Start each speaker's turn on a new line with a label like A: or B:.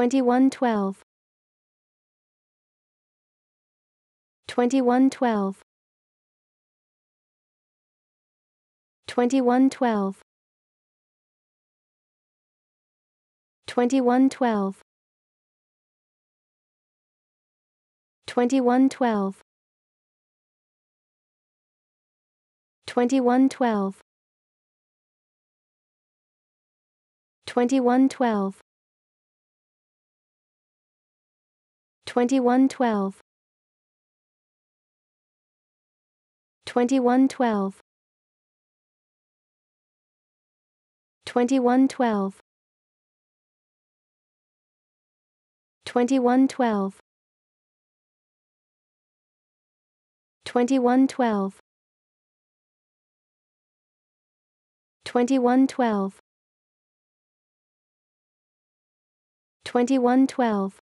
A: 2112 2112 2112 2112 2112 2112 2112 2112 2112 2112 2112 2112 2112 2112